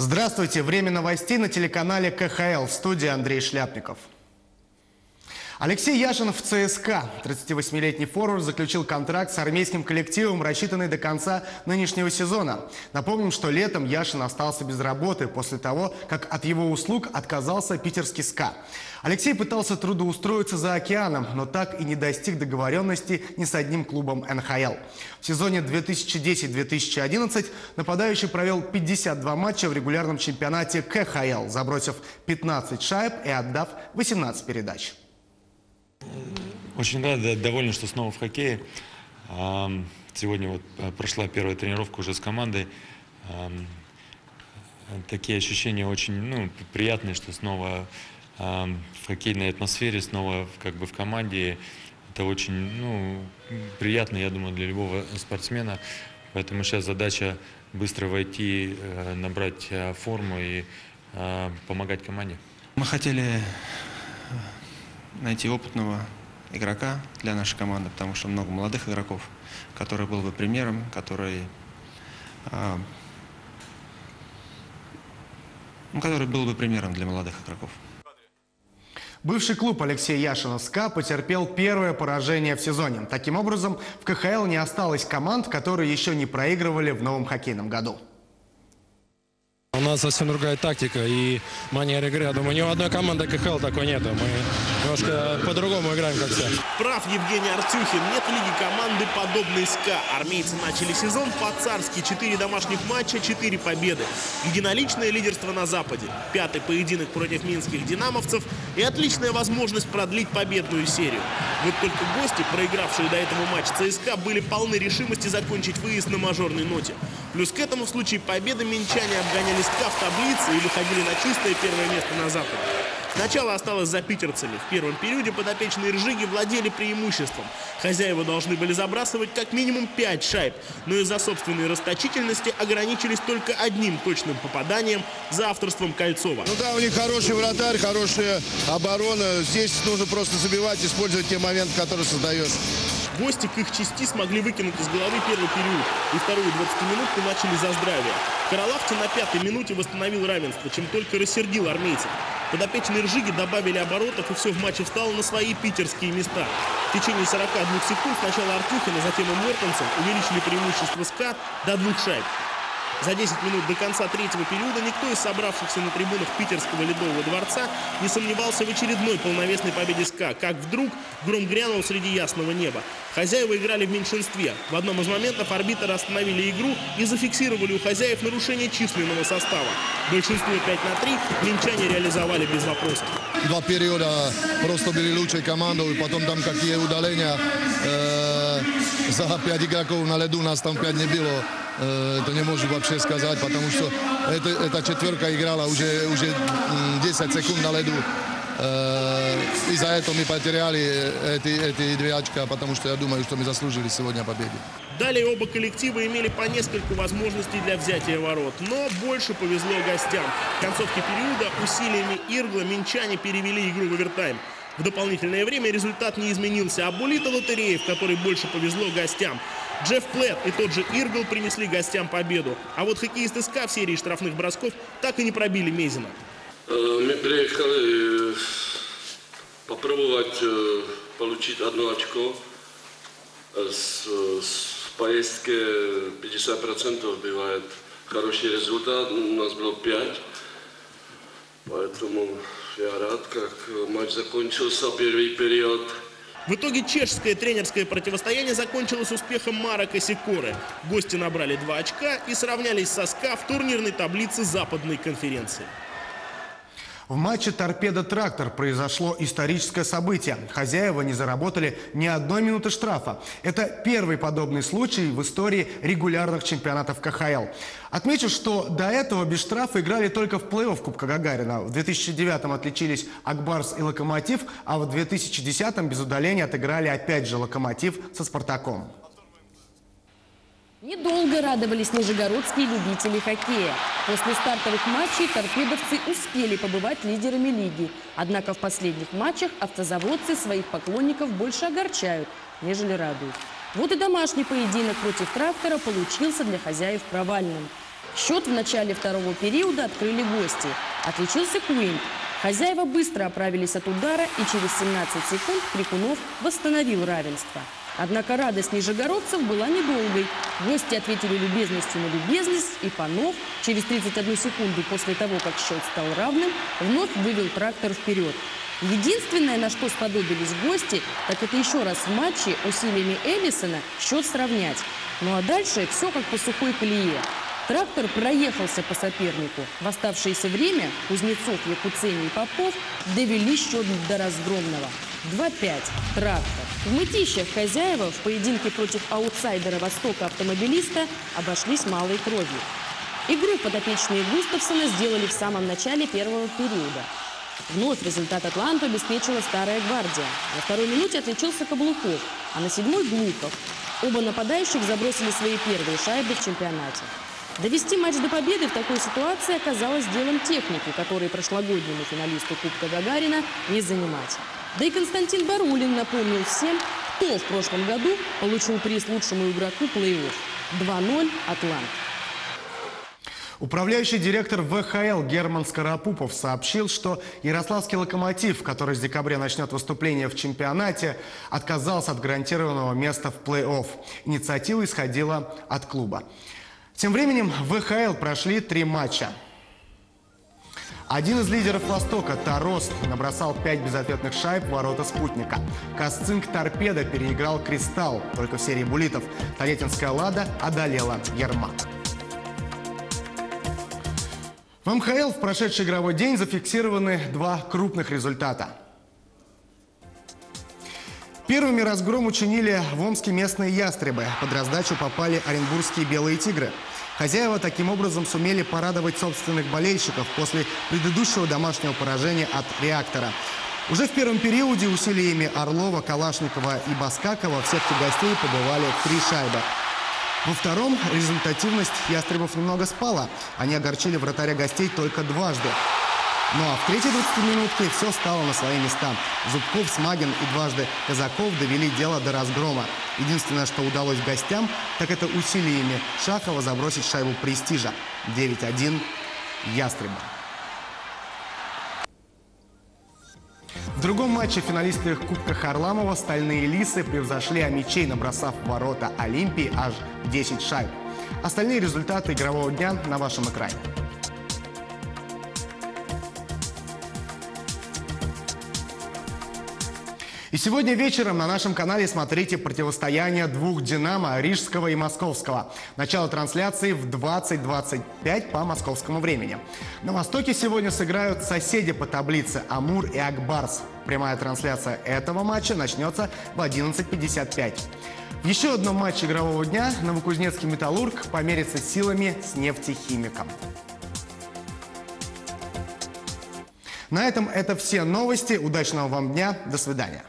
Здравствуйте. Время новостей на телеканале КХЛ. В студии Андрей Шляпников. Алексей Яшин в ЦСКА. 38-летний форвард заключил контракт с армейским коллективом, рассчитанный до конца нынешнего сезона. Напомним, что летом Яшин остался без работы после того, как от его услуг отказался питерский СКА. Алексей пытался трудоустроиться за океаном, но так и не достиг договоренности ни с одним клубом НХЛ. В сезоне 2010-2011 нападающий провел 52 матча в регулярном чемпионате КХЛ, забросив 15 шайб и отдав 18 передач. Очень рад, доволен, что снова в хоккее. Сегодня вот а, прошла первая тренировка уже с командой. Такие ощущения очень ну, приятные, что снова в хоккейной атмосфере, снова как бы в команде. Это очень ну, приятно, я думаю, для любого спортсмена. Поэтому сейчас задача быстро войти, э, набрать э, форму и э, помогать команде. Мы хотели найти опытного игрока для нашей команды, потому что много молодых игроков, который был бы примером, который, ну, который был бы примером для молодых игроков. Бывший клуб Алексея Яшина СКА потерпел первое поражение в сезоне. Таким образом, в КХЛ не осталось команд, которые еще не проигрывали в новом хоккейном году. У нас совсем другая тактика и манера игры. Я думаю, ни у одной команды КХЛ такой нету. Мы немножко по-другому играем, как все. Прав Евгений Артюхин. Нет в лиге команды подобной СКА. Армейцы начали сезон по-царски. Четыре домашних матча, четыре победы. Единоличное лидерство на Западе. Пятый поединок против минских динамовцев. И отличная возможность продлить победную серию. Вот только гости, проигравшие до этого матч ЦСКА, были полны решимости закончить выезд на мажорной ноте. Плюс к этому в случае победы минчане обгоняли СКА в таблице и выходили на чистое первое место на Западе. Начало осталось за питерцами. В первом периоде подопечные Ржиги владели преимуществом. Хозяева должны были забрасывать как минимум 5 шайб, но из-за собственной расточительности ограничились только одним точным попаданием за авторством Кольцова. Ну да, у них хороший вратарь, хорошая оборона. Здесь нужно просто забивать, использовать те моменты, которые создаешь. Гости к их части смогли выкинуть из головы первый период, и вторую 20-минутку начали за здравие. Каралавти на пятой минуте восстановил равенство, чем только рассердил армейцев. Подопечные Ржиги добавили оборотов, и все в матче встало на свои питерские места. В течение 42 секунд сначала Артюхин, а затем и Мортенсен увеличили преимущество СКА до двух шайб. За 10 минут до конца третьего периода никто из собравшихся на трибунах Питерского Ледового дворца не сомневался в очередной полновесной победе СКА, как вдруг гром грянул среди ясного неба. Хозяева играли в меньшинстве. В одном из моментов арбитры остановили игру и зафиксировали у хозяев нарушение численного состава. Большинство 5 на 3 минчане реализовали без вопросов. Два периода просто были лучшей командой, и потом там какие удаления. Э, за пять игроков на леду нас там пять не было. Э, это не можно вообще сказать, потому что это, эта четверка играла уже, уже м, 10 секунд на леду. Э, Из-за этого мы потеряли эти, эти две очка, потому что я думаю, что мы заслужили сегодня победу. Далее оба коллектива имели по нескольку возможностей для взятия ворот, но больше повезло гостям. В концовке периода усилиями Иргла минчане перевели игру в овертайм. В дополнительное время результат не изменился, а Булита лотереи, в которой больше повезло гостям. Джефф Плетт и тот же Иргл принесли гостям победу. А вот хоккеисты СКА в серии штрафных бросков так и не пробили Мезина. Э, Мы приехали э, попробовать э, получить одно очко. С, с поездки 50% бывает хороший результат. У нас было 5. Поэтому я рад, как матч закончился, первый период. В итоге чешское тренерское противостояние закончилось успехом Марока Сикоры. Гости набрали два очка и сравнялись со СКА в турнирной таблице Западной конференции. В матче «Торпедо-трактор» произошло историческое событие. Хозяева не заработали ни одной минуты штрафа. Это первый подобный случай в истории регулярных чемпионатов КХЛ. Отмечу, что до этого без штрафа играли только в плей-офф Кубка Гагарина. В 2009-м отличились Акбарс и Локомотив, а в 2010-м без удаления отыграли опять же Локомотив со Спартаком. Недолго радовались нижегородские любители хоккея. После стартовых матчей торпедовцы успели побывать лидерами лиги. Однако в последних матчах автозаводцы своих поклонников больше огорчают, нежели радуют. Вот и домашний поединок против трактора получился для хозяев провальным. Счет в начале второго периода открыли гости. Отличился Куинт. Хозяева быстро оправились от удара и через 17 секунд Крикунов восстановил равенство. Однако радость нижегородцев была недолгой. Гости ответили любезностью на любезность, и Панов через 31 секунду после того, как счет стал равным, вновь вывел трактор вперед. Единственное, на что сподобились гости, так это еще раз в матче усилиями Эллисона счет сравнять. Ну а дальше все как по сухой колее. Трактор проехался по сопернику. В оставшееся время Кузнецов, Якуцени и Попов довели счет до разгромного. 2-5. Трактор. В мытищах хозяева в поединке против аутсайдера Востока автомобилиста обошлись малой кровью. Игру подопечные Густавсона сделали в самом начале первого периода. Вновь результат Атланту обеспечила старая гвардия. На второй минуте отличился Каблуков, а на седьмой – Глухов. Оба нападающих забросили свои первые шайбы в чемпионате. Довести матч до победы в такой ситуации оказалось делом техники, который прошлогоднему финалисту Кубка Гагарина не занимать. Да и Константин Барулин напомнил всем, кто в прошлом году получил приз лучшему игроку плей-офф. 2-0 «Атлант». Управляющий директор ВХЛ Герман Скоропупов сообщил, что Ярославский «Локомотив», который с декабря начнет выступление в чемпионате, отказался от гарантированного места в плей-офф. Инициатива исходила от клуба. Тем временем в ВХЛ прошли три матча. Один из лидеров Востока, Тарос, набросал пять безответных шайб в ворота спутника. Касцинг Торпеда переиграл Кристалл. Только в серии буллитов Толетинская Лада одолела Ермак. В МХЛ в прошедший игровой день зафиксированы два крупных результата. Первыми разгром учинили в Омске местные ястребы. Под раздачу попали оренбургские белые тигры. Хозяева таким образом сумели порадовать собственных болельщиков после предыдущего домашнего поражения от «Реактора». Уже в первом периоде усилиями Орлова, Калашникова и Баскакова в сетке гостей побывали три шайбы. Во втором результативность ястребов немного спала. Они огорчили вратаря гостей только дважды. Ну а в третьей 20-минутке все стало на свои места. Зубков, Смагин и дважды Казаков довели дело до разгрома. Единственное, что удалось гостям, так это усилиями Шахова забросить шайбу престижа. 9-1 Ястреба. В другом матче финалисты Кубка Харламова «Стальные лисы» превзошли Амичей, набросав в ворота Олимпии аж 10 шайб. Остальные результаты игрового дня на вашем экране. И сегодня вечером на нашем канале смотрите противостояние двух «Динамо» – Рижского и Московского. Начало трансляции в 20.25 по московскому времени. На Востоке сегодня сыграют соседи по таблице «Амур» и «Акбарс». Прямая трансляция этого матча начнется в 11.55. В еще одном матче игрового дня Новокузнецкий «Металлург» померится силами с нефтехимиком. На этом это все новости. Удачного вам дня. До свидания.